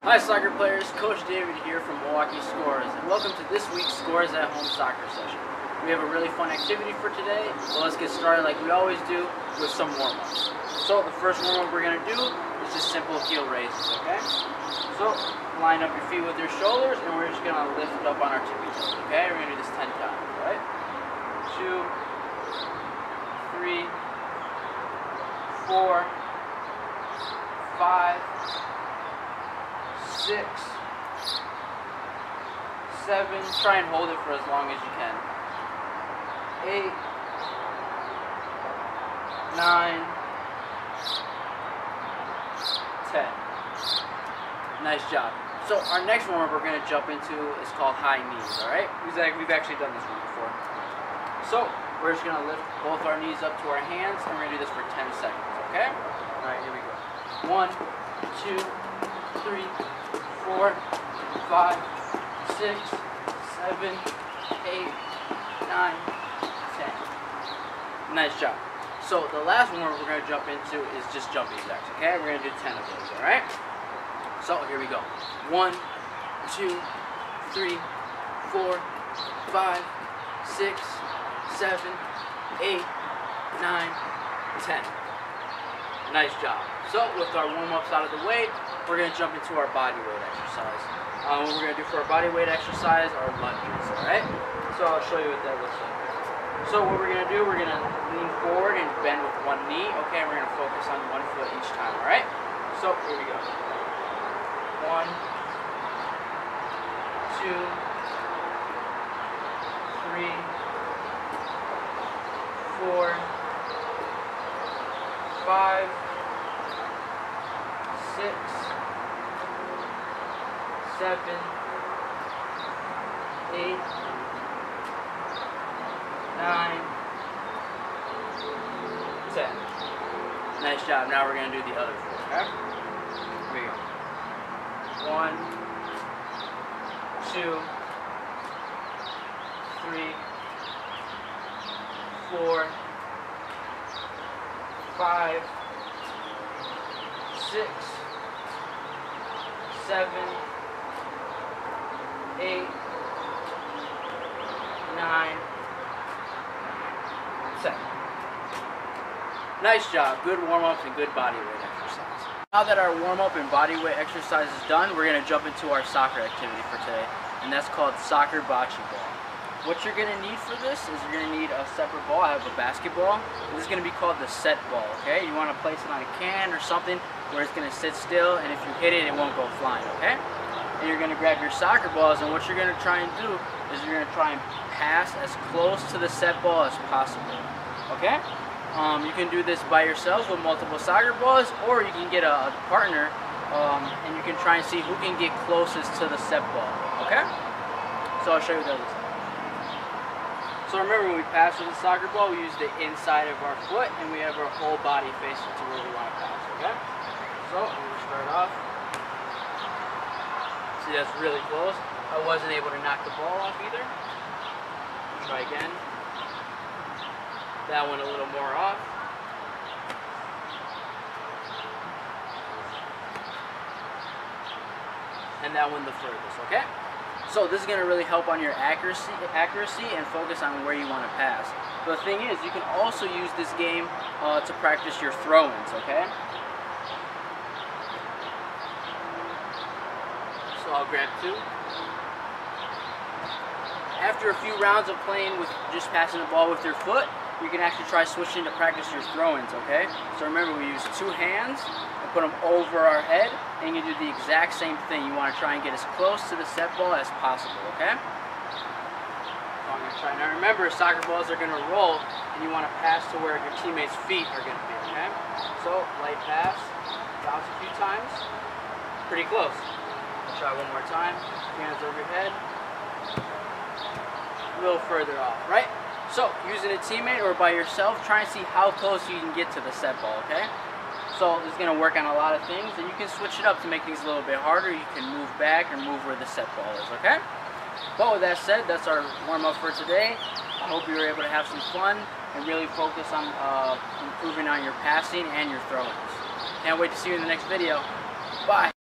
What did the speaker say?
Hi soccer players, Coach David here from Milwaukee Scores, and welcome to this week's Scores at Home soccer session. We have a really fun activity for today, so let's get started like we always do with some warm-ups. So the first warm-up we're going to do is just simple heel raises, okay? So line up your feet with your shoulders, and we're just going to lift up on our tippy toes, okay? We're going to do this 10 times, right? Two, three, four, five, six, seven, try and hold it for as long as you can. Eight, nine, ten. Nice job. So our next one we're going to jump into is called high knees, alright? We've actually done this one before. So we're just going to lift both our knees up to our hands and we're going to do this for 10 seconds, okay? Alright, here we go. One, two, three, four, five, six, seven, eight, nine, ten. Nice job. So the last one we're going to jump into is just jumping jacks, okay? We're going to do 10 of those, all right? So here we go. One, two, three, four, five, six, seven, eight, nine, ten. Nice job. So with our warm-ups out of the way, we're going to jump into our body weight exercise. Um, what we're going to do for our body weight exercise are lunges, alright? So I'll show you what that looks like. So what we're going to do, we're going to lean forward and bend with one knee, okay? We're going to focus on one foot each time, alright? So here we go. One, two, three, four, five, six, seven, eight, nine, ten. Nice job. Now we're going to do the other four, okay? Here we go. One, two, three, four, five, six, seven, eight, nine, ten. Nice job. Good warm-ups and good body weight exercise. Now that our warm-up and body weight exercise is done, we're going to jump into our soccer activity for today, and that's called soccer bocce ball. What you're going to need for this is you're going to need a separate ball. I have a basketball. This is going to be called the set ball, okay? You want to place it on a can or something where it's going to sit still, and if you hit it, it won't go flying, okay? And you're going to grab your soccer balls, and what you're going to try and do is you're going to try and pass as close to the set ball as possible, okay? Um, you can do this by yourselves with multiple soccer balls, or you can get a, a partner, um, and you can try and see who can get closest to the set ball, okay? So I'll show you that looks like. So remember when we pass with the soccer ball, we use the inside of our foot and we have our whole body facing to where we want to pass, okay? So I'm going to start off. That's really close. I wasn't able to knock the ball off either. Try again. That one a little more off. And that one the furthest, okay? So this is going to really help on your accuracy, accuracy and focus on where you want to pass. The thing is, you can also use this game uh, to practice your throw-ins, okay? So I'll grab two. After a few rounds of playing with just passing the ball with your foot, you can actually try switching to practice your throw-ins, okay? So remember, we use two hands and put them over our head, and you do the exact same thing. You want to try and get as close to the set ball as possible, okay? So I'm to try. Now remember, soccer balls are going to roll, and you want to pass to where your teammates' feet are going to be, okay? So, light pass, bounce a few times, pretty close. Try one more time, hands over your head, a little further off, right? So, using a teammate or by yourself, try and see how close you can get to the set ball, okay? So is going to work on a lot of things, and you can switch it up to make things a little bit harder. You can move back or move where the set ball is, okay? But with that said, that's our warm-up for today. I hope you were able to have some fun and really focus on uh, improving on your passing and your throw-ins. Can't wait to see you in the next video. Bye.